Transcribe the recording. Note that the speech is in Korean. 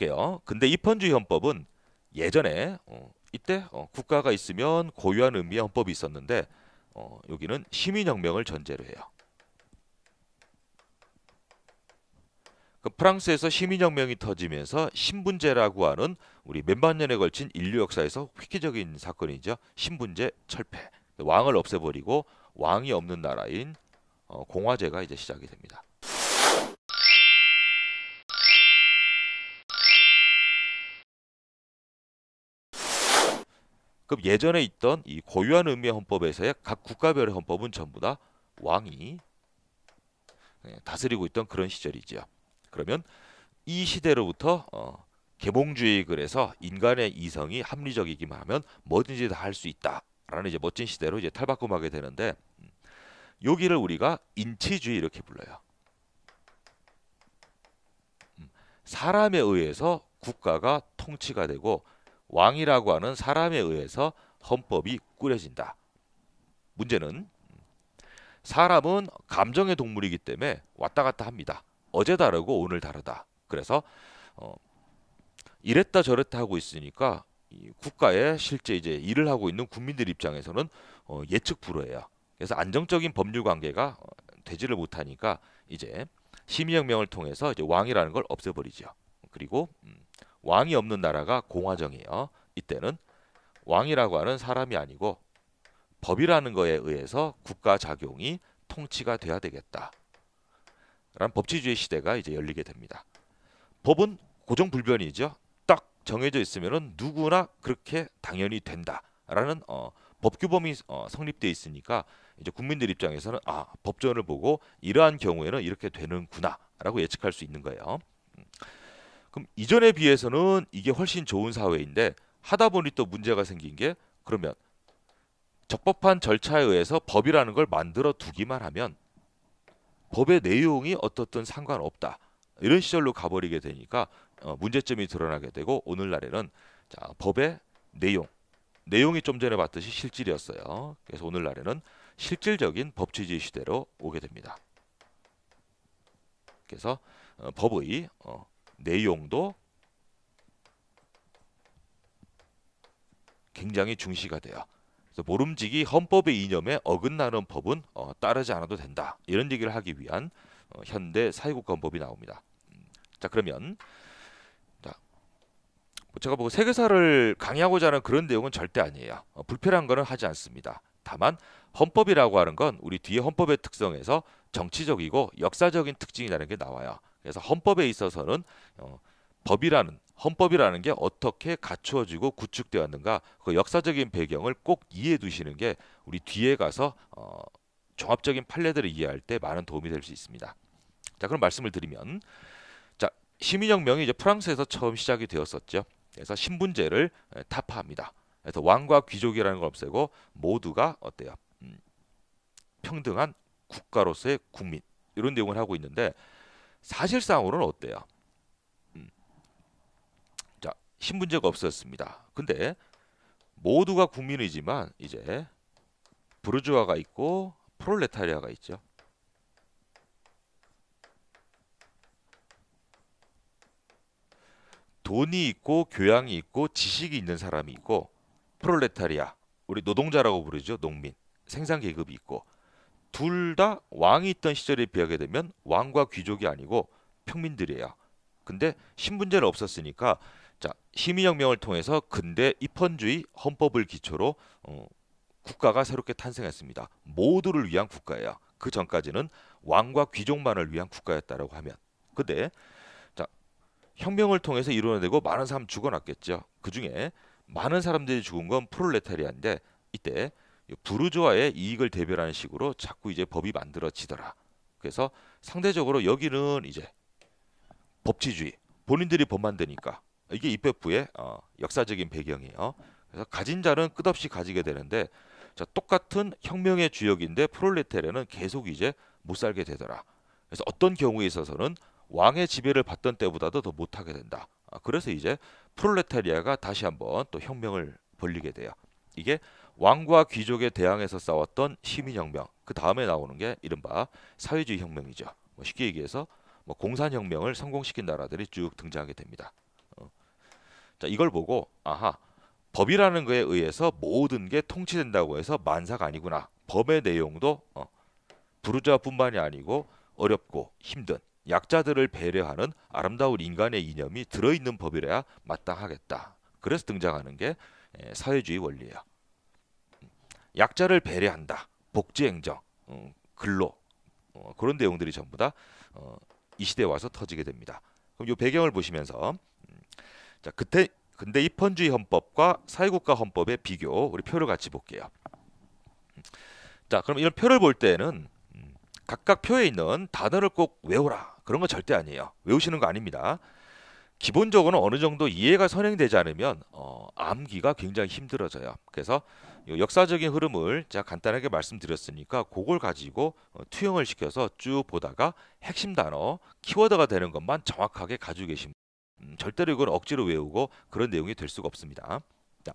볼게요. 근데 입헌주의 헌법은 예전에 어, 이때 어, 국가가 있으면 고유한 의미의 헌법이 있었는데 어, 여기는 시민혁명을 전제로 해요. 그 프랑스에서 시민혁명이 터지면서 신분제라고 하는 우리 몇만 년에 걸친 인류 역사에서 획기적인 사건이죠. 신분제 철폐. 왕을 없애버리고 왕이 없는 나라인 어, 공화제가 이제 시작이 됩니다. 그럼 예전에 있던 이 고유한 의미의 헌법에서의 각 국가별의 헌법은 전부 다 왕이 예, 다스리고 있던 그런 시절이지요. 그러면 이 시대로부터 어, 개몽주의 글에서 인간의 이성이 합리적이기만 하면 뭐든지 다 할 수 있다라는 이제 멋진 시대로 이제 탈바꿈하게 되는데 음, 여기를 우리가 인치주의 이렇게 불러요. 음, 사람에 의해서 국가가 통치가 되고 왕이라고 하는 사람에 의해서 헌법이 꾸려진다. 문제는 음, 사람은 감정의 동물이기 때문에 왔다 갔다 합니다. 어제 다르고 오늘 다르다. 그래서 어, 이랬다 저랬다 하고 있으니까 국가에 실제 이제 일을 하고 있는 국민들 입장에서는 어, 예측 불허해요. 그래서 안정적인 법률 관계가 어, 되지를 못하니까 이제 시민혁명을 통해서 이제 왕이라는 걸 없애버리죠. 그리고 음, 왕이 없는 나라가 공화정이에요. 이때는 왕이라고 하는 사람이 아니고 법이라는 거에 의해서 국가 작용이 통치가 돼야 되겠다. 라는 법치주의 시대가 이제 열리게 됩니다. 법은 고정불변이죠. 딱 정해져 있으면은 누구나 그렇게 당연히 된다라는 어, 법규범이 어, 성립돼 있으니까 이제 국민들 입장에서는 아 법전을 보고 이러한 경우에는 이렇게 되는구나라고 예측할 수 있는 거예요. 음. 그럼 이전에 비해서는 이게 훨씬 좋은 사회인데 하다 보니 또 문제가 생긴 게 그러면 적법한 절차에 의해서 법이라는 걸 만들어 두기만 하면 법의 내용이 어떻든 상관없다. 이런 시절로 가버리게 되니까 어, 문제점이 드러나게 되고 오늘날에는 자, 법의 내용, 내용이 좀 전에 봤듯이 실질이었어요. 그래서 오늘날에는 실질적인 법치주의 시대로 오게 됩니다. 그래서 어, 법의 어, 내용도 굉장히 중시가 돼요. 그래서 모름지기 헌법의 이념에 어긋나는 법은 어, 따르지 않아도 된다. 이런 얘기를 하기 위한 어, 현대 사회국가헌법이 나옵니다. 음, 자 그러면 자, 뭐 제가 보고 세계사를 강의하고자 하는 그런 내용은 절대 아니에요. 어, 불필요한 거는 하지 않습니다. 다만 헌법이라고 하는 건 우리 뒤에 헌법의 특성에서 정치적이고 역사적인 특징이라는 게 나와요. 그래서 헌법에 있어서는 어, 법이라는 헌법이라는 게 어떻게 갖추어지고 구축되었는가 그 역사적인 배경을 꼭 이해해 두시는 게 우리 뒤에 가서 어, 종합적인 판례들을 이해할 때 많은 도움이 될 수 있습니다. 자 그럼 말씀을 드리면 자 시민혁명이 이제 프랑스에서 처음 시작이 되었었죠. 그래서 신분제를 타파합니다. 그래서 왕과 귀족이라는 걸 없애고 모두가 어때요? 음, 평등한 국가로서의 국민 이런 내용을 하고 있는데 사실상으로는 어때요? 신분제가 없었습니다. 근데 모두가 국민이지만 이제 부르주아가 있고 프롤레타리아가 있죠. 돈이 있고 교양이 있고 지식이 있는 사람이 있고 프롤레타리아 우리 노동자라고 부르죠 농민 생산 계급이 있고 둘 다 왕이 있던 시절에 비하게 되면 왕과 귀족이 아니고 평민들이에요. 근데 신분제는 없었으니까 자, 시민혁명을 통해서 근대 입헌주의 헌법을 기초로 어, 국가가 새롭게 탄생했습니다. 모두를 위한 국가예요. 그 전까지는 왕과 귀족만을 위한 국가였다라고 하면. 근데 자, 혁명을 통해서 이루어내고 많은 사람 죽어났겠죠. 그 중에 많은 사람들이 죽은 건 프롤레타리아인데 이때 부르주아의 이익을 대변하는 식으로 자꾸 이제 법이 만들어지더라. 그래서 상대적으로 여기는 이제 법치주의, 본인들이 법 만드니까 이게 입법부의 어, 역사적인 배경이에요. 그래서 가진 자는 끝없이 가지게 되는데 자, 똑같은 혁명의 주역인데 프롤레타리아는 계속 이제 못 살게 되더라. 그래서 어떤 경우에 있어서는 왕의 지배를 받던 때보다도 더 못하게 된다. 아, 그래서 이제 프롤레타리아가 다시 한번 또 혁명을 벌리게 돼요. 이게 왕과 귀족에 대항해서 싸웠던 시민혁명. 그 다음에 나오는 게 이른바 사회주의 혁명이죠. 뭐 쉽게 얘기해서 뭐 공산혁명을 성공시킨 나라들이 쭉 등장하게 됩니다. 자, 이걸 보고 아하 법이라는 거에 의해서 모든 게 통치된다고 해서 만사가 아니구나. 법의 내용도 어, 부르자뿐만이 아니고 어렵고 힘든 약자들을 배려하는 아름다운 인간의 이념이 들어있는 법이라야 마땅하겠다. 그래서 등장하는 게 에, 사회주의 원리예요. 약자를 배려한다. 복지행정, 어, 근로 어, 그런 내용들이 전부 다 어, 이 시대에 와서 터지게 됩니다. 그럼 이 배경을 보시면서 음, 자 그때 근대 입헌주의 헌법과 사회국가 헌법의 비교 우리 표를 같이 볼게요. 자 그럼 이런 표를 볼 때는 음, 각각 표에 있는 단어를 꼭 외우라 그런 거 절대 아니에요. 외우시는 거 아닙니다. 기본적으로는 어느 정도 이해가 선행되지 않으면 어, 암기가 굉장히 힘들어져요. 그래서 요 역사적인 흐름을 제가 간단하게 말씀드렸으니까 그걸 가지고 어, 투영을 시켜서 쭉 보다가 핵심 단어, 키워드가 되는 것만 정확하게 가지고 계신 음, 절대로 이건 억지로 외우고 그런 내용이 될 수가 없습니다. 자,